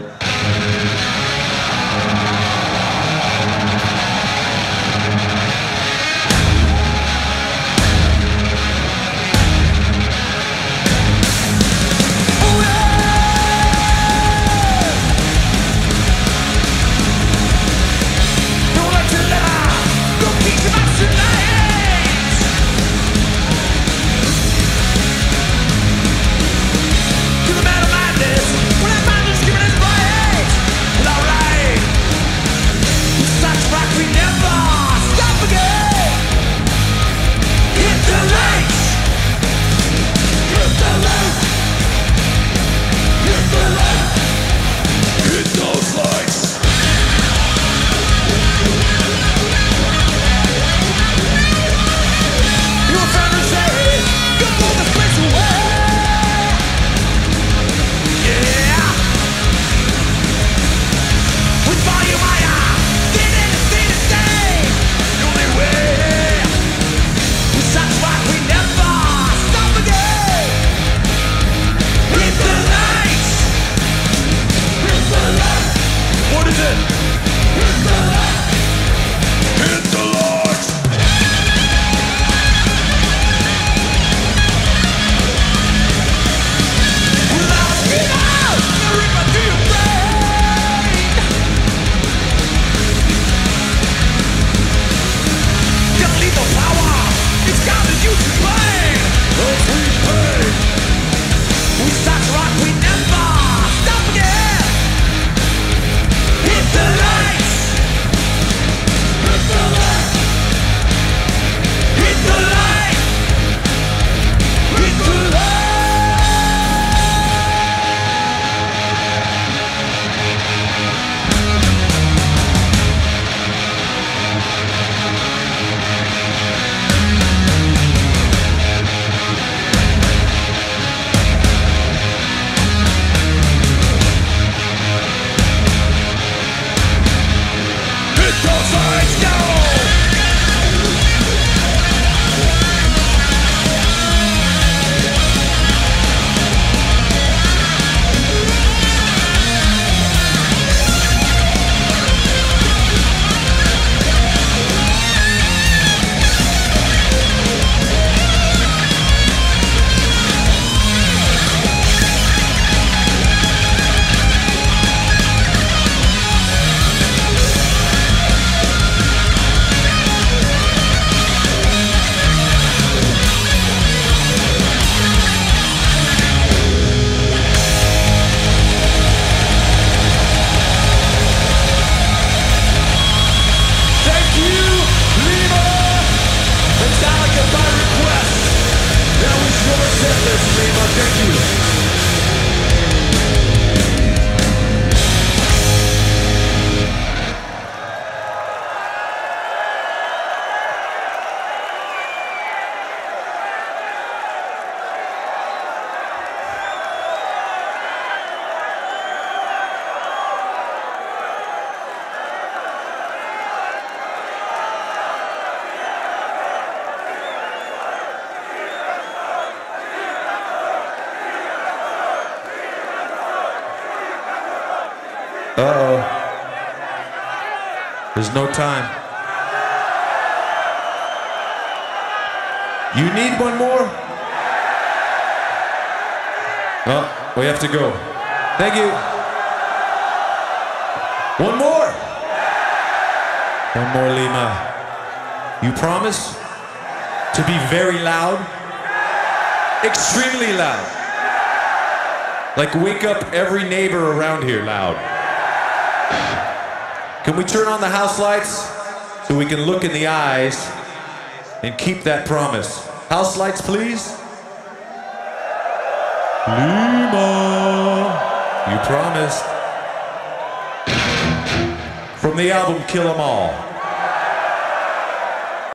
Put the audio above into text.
Yeah. this, leave a thank you. Uh-oh. There's no time. You need one more? Oh, we have to go. Thank you. One more. One more, Lima. You promise to be very loud? Extremely loud. Like wake up every neighbor around here loud. Can we turn on the house lights so we can look in the eyes and keep that promise? House lights, please. Lima, you promised. From the album Kill 'Em All.